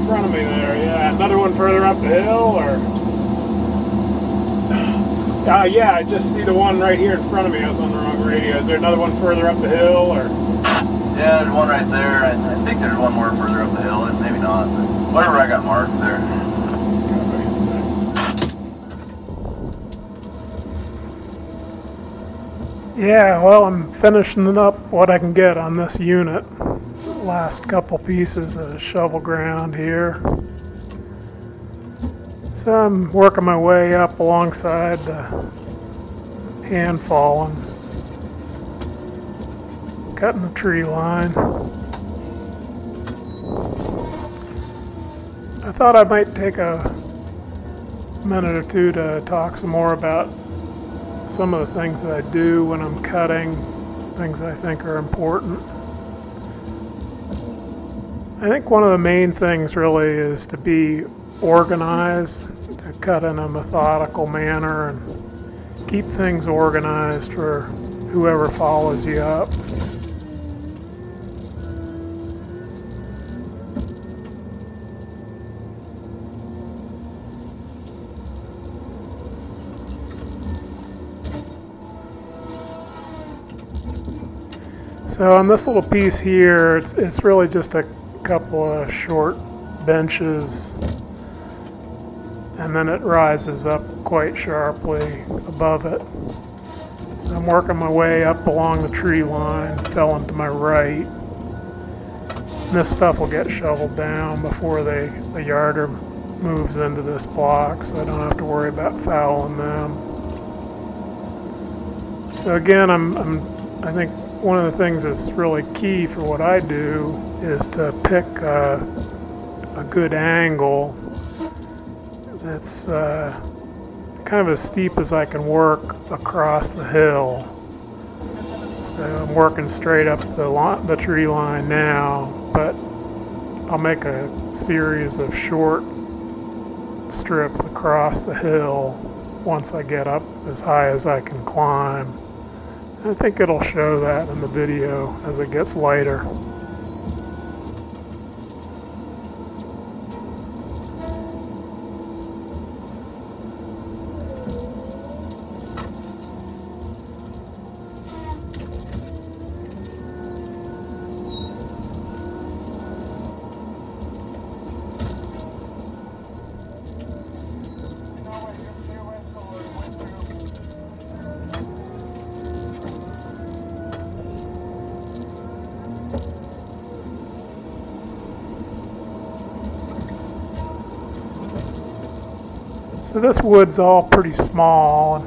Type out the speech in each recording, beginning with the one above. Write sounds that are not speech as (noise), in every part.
in front of me there. Yeah, another one further up the hill, or (sighs) uh, yeah, I just see the one right here in front of me. I was on the wrong radio. Is there another one further up the hill, or? Yeah, there's one right there. I, I think there's one more further up the hill, and maybe not. But whatever I got marked there. Yeah, well, I'm finishing up what I can get on this unit. Last couple pieces of shovel ground here. So I'm working my way up alongside the hand falling. Cutting the tree line. I thought I might take a minute or two to talk some more about some of the things that I do when I'm cutting, things I think are important. I think one of the main things really is to be organized, to cut in a methodical manner and keep things organized for whoever follows you up. So on this little piece here, it's, it's really just a couple of short benches and then it rises up quite sharply above it. So I'm working my way up along the tree line, felling to my right. And this stuff will get shoveled down before they, the yarder moves into this block, so I don't have to worry about fouling them. So again, I'm, I'm I think one of the things that's really key for what I do is to pick a, a good angle that's uh, kind of as steep as I can work across the hill. So I'm working straight up the, the tree line now, but I'll make a series of short strips across the hill once I get up as high as I can climb. I think it'll show that in the video as it gets lighter. So this wood's all pretty small,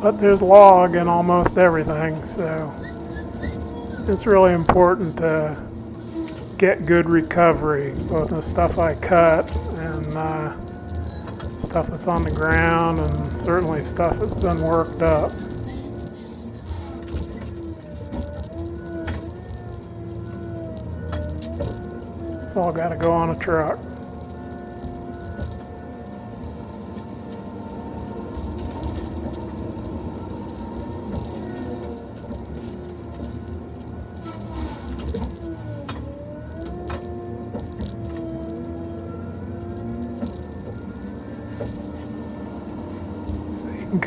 but there's log in almost everything, so it's really important to get good recovery, both the stuff I cut and uh, stuff that's on the ground, and certainly stuff that's been worked up. It's all got to go on a truck.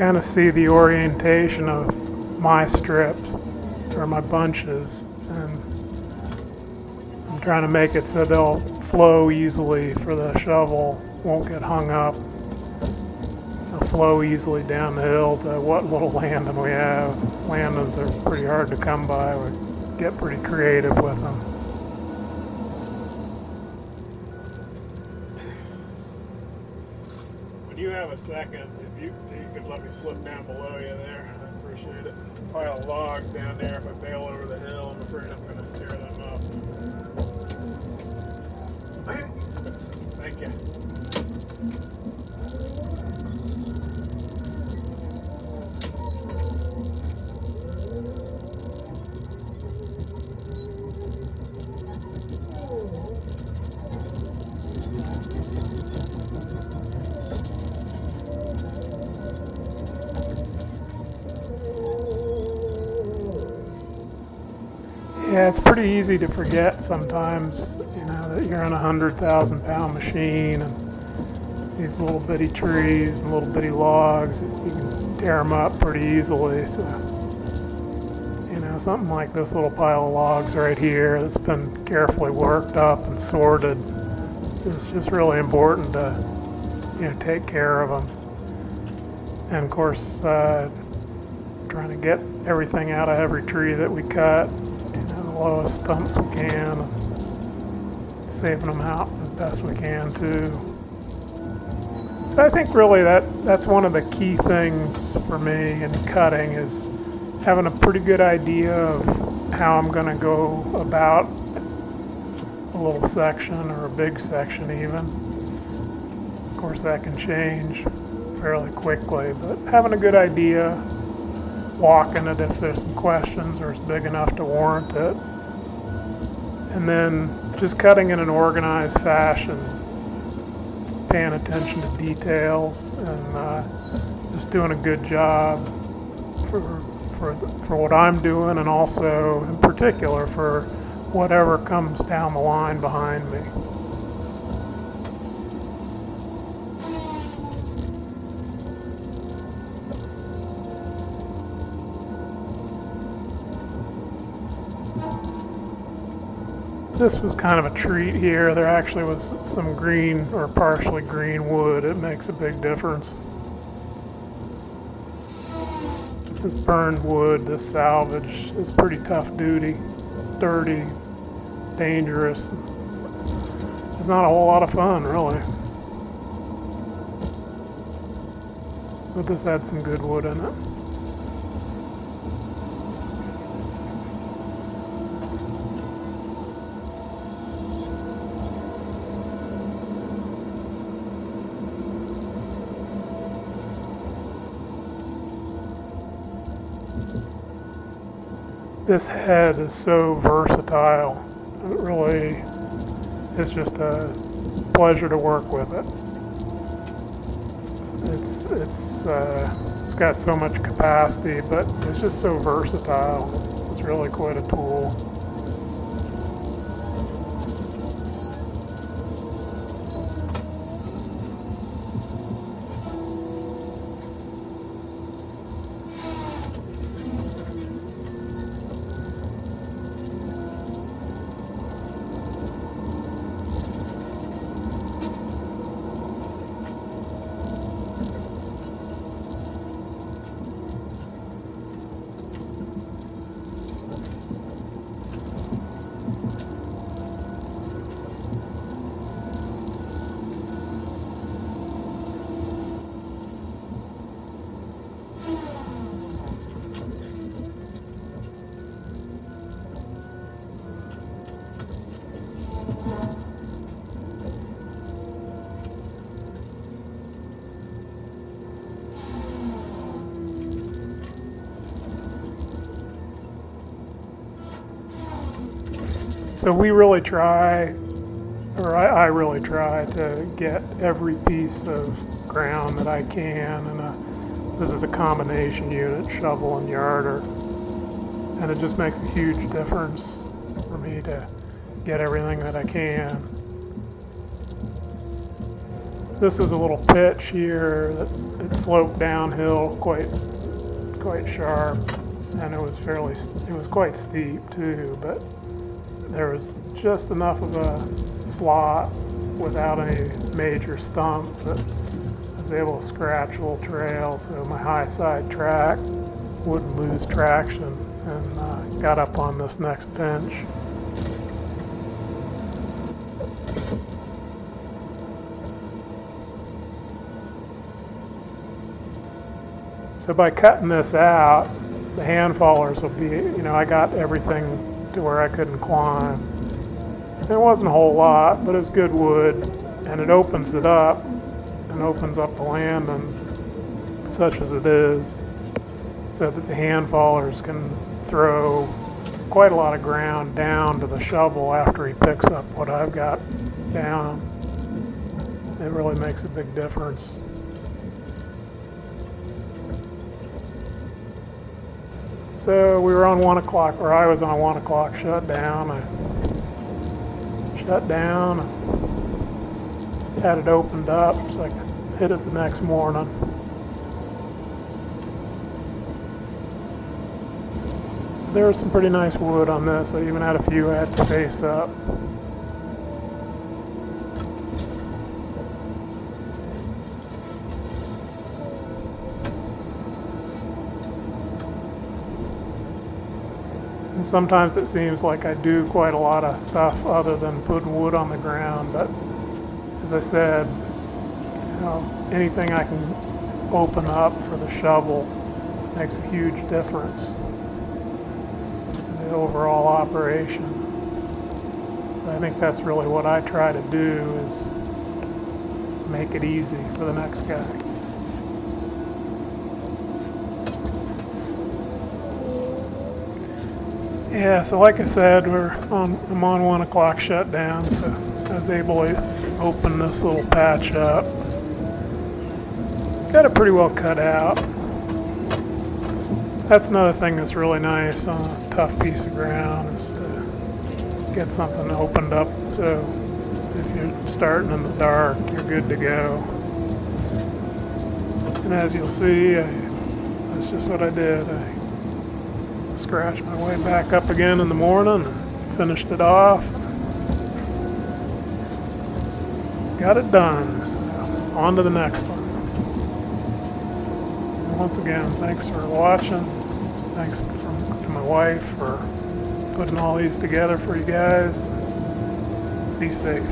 Kind of see the orientation of my strips or my bunches and I'm trying to make it so they'll flow easily for the shovel won't get hung up. They'll flow easily down the hill to what little landing we have. Landings are pretty hard to come by we get pretty creative with them. You have a second let me slip down below you there. I appreciate it. Pile of logs down there. If I bail over the hill, I'm afraid Yeah, it's pretty easy to forget sometimes, you know, that you're on a hundred thousand pound machine and these little bitty trees and little bitty logs, you can tear them up pretty easily. So, you know, something like this little pile of logs right here that's been carefully worked up and sorted is just really important to, you know, take care of them. And of course, uh, trying to get everything out of every tree that we cut, lowest stumps we can, saving them out as best we can too. So I think really that that's one of the key things for me in cutting is having a pretty good idea of how I'm going to go about a little section or a big section even. Of course that can change fairly quickly, but having a good idea, walking it if there's some questions or it's big enough to warrant it, and then just cutting in an organized fashion, paying attention to details, and uh, just doing a good job for, for, for what I'm doing, and also in particular for whatever comes down the line behind me. This was kind of a treat here. There actually was some green or partially green wood. It makes a big difference. This burned wood, this salvage, is pretty tough duty. It's dirty, dangerous. It's not a whole lot of fun, really. But this had some good wood in it. This head is so versatile. It really is just a pleasure to work with it. It's it's uh, it's got so much capacity, but it's just so versatile. It's really quite a tool. So we really try, or I, I, really try to get every piece of ground that I can. And a, this is a combination unit, shovel and yarder. And it just makes a huge difference for me to get everything that I can. This is a little pitch here that it sloped downhill quite quite sharp and it was fairly it was quite steep too but there was just enough of a slot without any major stumps that I was able to scratch a little trail so my high side track wouldn't lose traction and uh, got up on this next bench. So by cutting this out, the hand fallers will be, you know, I got everything to where I couldn't climb. It wasn't a whole lot, but it's good wood, and it opens it up and opens up the land and such as it is, so that the hand fallers can throw quite a lot of ground down to the shovel after he picks up what I've got down. It really makes a big difference. So we were on one o'clock, or I was on one o'clock shutdown. I shut down had it opened up so I could hit it the next morning. There was some pretty nice wood on this. I even had a few I had to face up. And sometimes it seems like I do quite a lot of stuff other than putting wood on the ground, but as I said, you know, anything I can open up for the shovel makes a huge difference in the overall operation. I think that's really what I try to do is make it easy for the next guy. Yeah, so like I said, we're on, I'm on one o'clock shutdown, so I was able to open this little patch up. Got it pretty well cut out. That's another thing that's really nice on a tough piece of ground is to get something opened up so if you're starting in the dark, you're good to go. And as you'll see, I, that's just what I did. I scratched my way back up again in the morning and finished it off. Got it done. So on to the next one. Once again, thanks for watching. Thanks to my wife for putting all these together for you guys. Be safe.